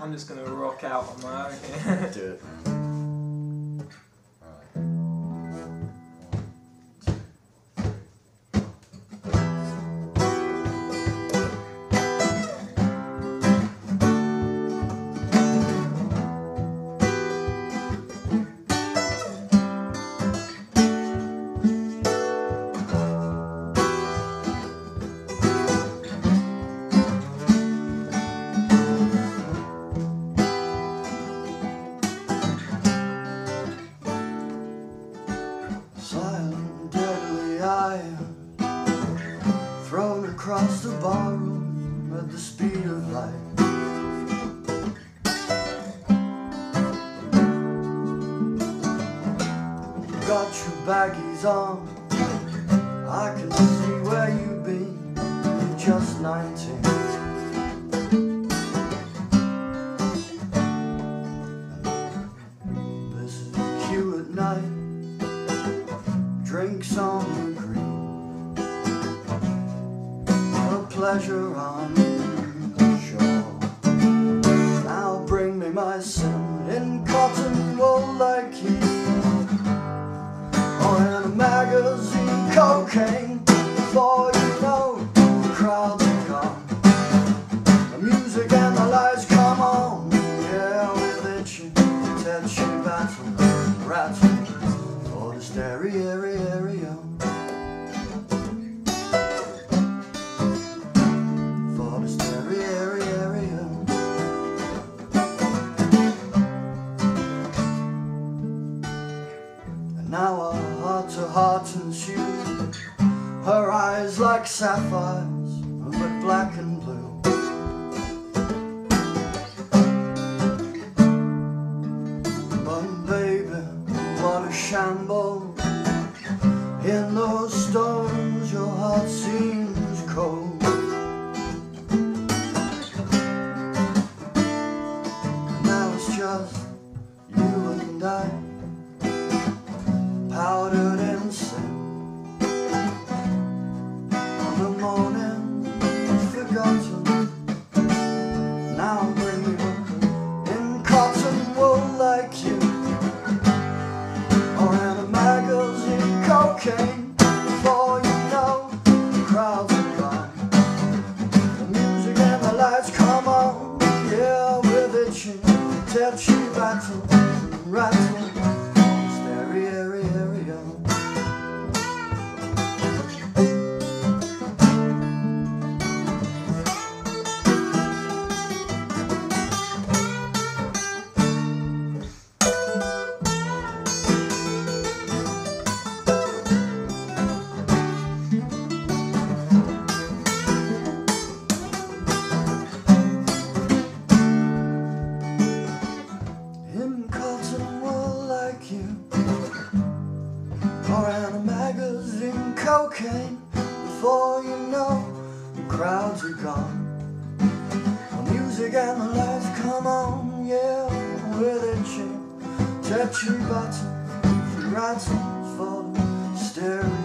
I'm just gonna rock out on my own. Do it. Across the barroom at the speed of light. Got your baggies on. I can see where you've been You're just 19 This is Kew at night. Drinks on pleasure on the shore. Now bring me my sin in cotton wool like you, or in a magazine cocaine. Before you know, the crowds are gone, the music and the lights come on. Yeah, with itchy, tetchy battle, rattle for the stereo. For heart ensues. Her eyes like sapphires, but black and blue. But baby, what a shamble In those stones your heart seems cold Now it's just you and I in a magazine cocaine. Before you know the crowds are gone. The music and the lights come on yeah with itchy tetchy buttons and rattles for the stereo